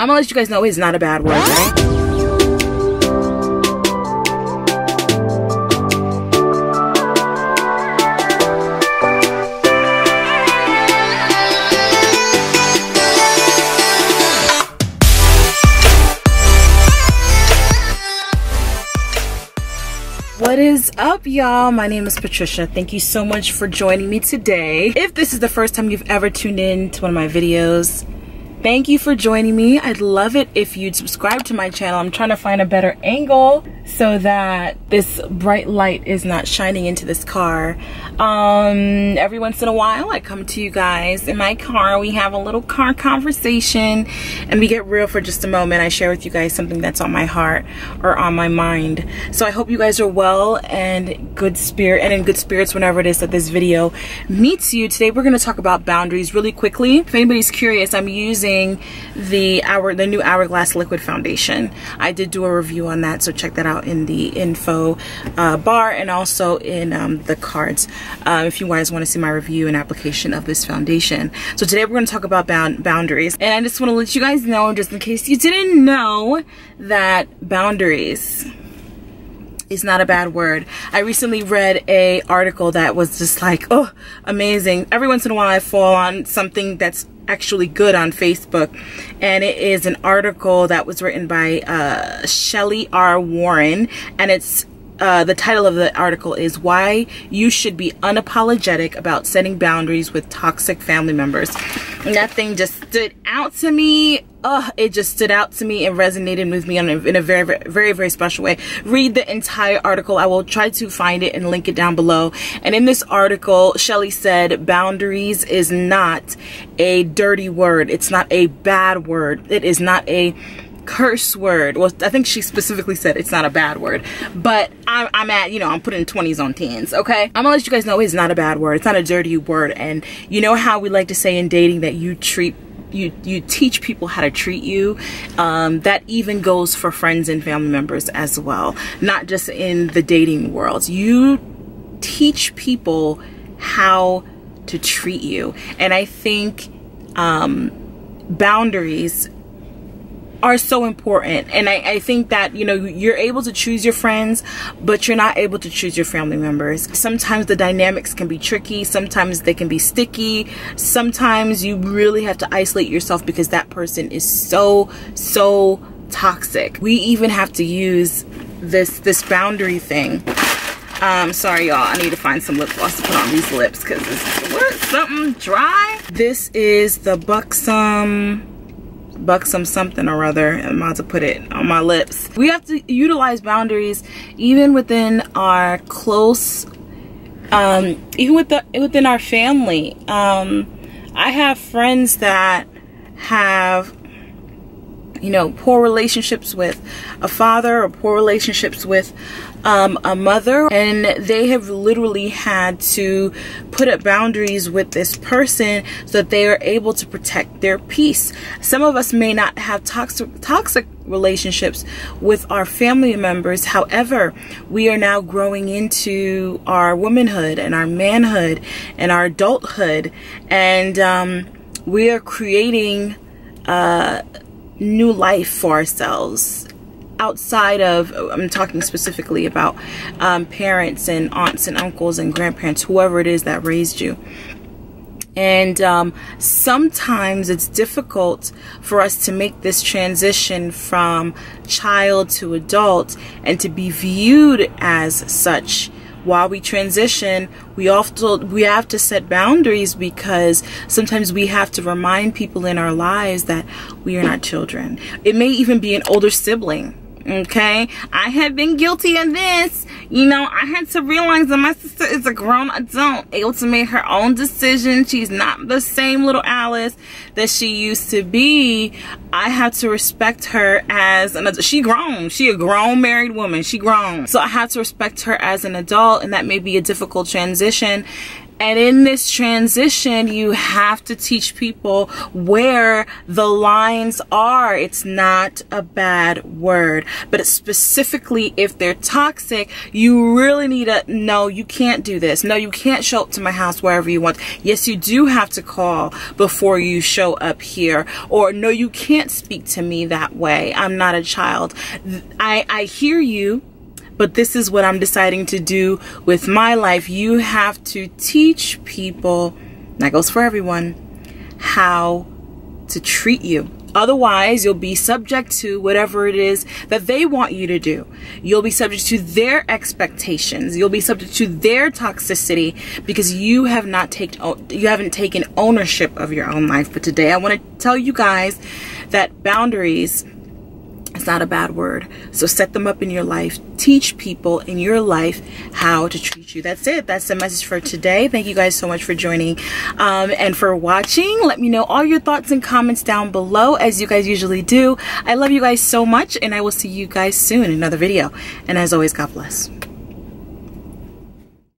I'm gonna let you guys know it's not a bad word, right? What is up, y'all? My name is Patricia. Thank you so much for joining me today. If this is the first time you've ever tuned in to one of my videos, Thank you for joining me. I'd love it if you'd subscribe to my channel. I'm trying to find a better angle so that this bright light is not shining into this car. Um, every once in a while, I come to you guys in my car. We have a little car conversation and we get real for just a moment. I share with you guys something that's on my heart or on my mind. So I hope you guys are well and good spirit and in good spirits whenever it is that this video meets you. Today, we're going to talk about boundaries really quickly. If anybody's curious, I'm using the hour the new hourglass liquid foundation i did do a review on that so check that out in the info uh, bar and also in um, the cards uh, if you guys want to see my review and application of this foundation. So today we're going to talk about bound boundaries and i just want to let you guys know just in case you didn't know that boundaries is not a bad word. I recently read a article that was just like, oh, amazing. Every once in a while I fall on something that's actually good on Facebook. And it is an article that was written by uh, Shellie R. Warren. And it's uh, the title of the article is Why You Should Be Unapologetic About Setting Boundaries with Toxic Family Members. And that thing just stood out to me. Oh, it just stood out to me and resonated with me in a very, very, very, very special way. Read the entire article. I will try to find it and link it down below. And in this article, Shellie said boundaries is not a dirty word. It's not a bad word. It is not a curse word. Well, I think she specifically said it's not a bad word, but I'm, I'm at, you know, I'm putting 20s on 10s, okay? I'm gonna let you guys know it's not a bad word. It's not a dirty word. And you know how we like to say in dating that you treat you you teach people how to treat you. Um, that even goes for friends and family members as well not just in the dating world. You teach people how to treat you. And i think um, boundaries are so important. And I, I think that you know you're able to choose your friends but you're not able to choose your family members. Sometimes the dynamics can be tricky. Sometimes they can be sticky. Sometimes you really have to isolate yourself because that person is so so toxic. We even have to use this this boundary thing. Um sorry y'all. I need to find some lip gloss to put on these lips because it's what something dry. This is the buxom buxom something or other. I'm about to put it on my lips. We have to utilize boundaries even within our close, um, even with the, within our family. Um, I have friends that have you know, poor relationships with a father or poor relationships with um, a mother and they have literally had to put up boundaries with this person so that they are able to protect their peace. Some of us may not have toxic, toxic relationships with our family members. However, we are now growing into our womanhood and our manhood and our adulthood and um, we are creating uh, new life for ourselves outside of i'm talking specifically about um, parents and aunts and uncles and grandparents whoever it is that raised you. And um, sometimes it's difficult for us to make this transition from child to adult and to be viewed as such while we transition we also we have to set boundaries because sometimes we have to remind people in our lives that we are not children. It may even be an older sibling okay? I have been guilty of this. You know i had to realize that my sister is a grown adult able to make her own decisions she's not the same little alice that she used to be. I have to respect her as an adult. She grown. She a grown married woman. She grown. So i have to respect her as an adult and that may be a difficult transition And in this transition, you have to teach people where the lines are. It's not a bad word, but specifically if they're toxic, you really need to know you can't do this. No, you can't show up to my house wherever you want. Yes, you do have to call before you show up here. Or no, you can't speak to me that way. I'm not a child. I, I hear you but this is what I'm deciding to do with my life. You have to teach people, that goes for everyone, how to treat you. Otherwise, you'll be subject to whatever it is that they want you to do. You'll be subject to their expectations. You'll be subject to their toxicity because you have not taken you haven't taken ownership of your own life. But today I want to tell you guys that boundaries not a bad word. So set them up in your life. Teach people in your life how to treat you. That's it. That's the message for today. Thank you guys so much for joining um, and for watching. Let me know all your thoughts and comments down below as you guys usually do. I love you guys so much and I will see you guys soon in another video. And as always, God bless.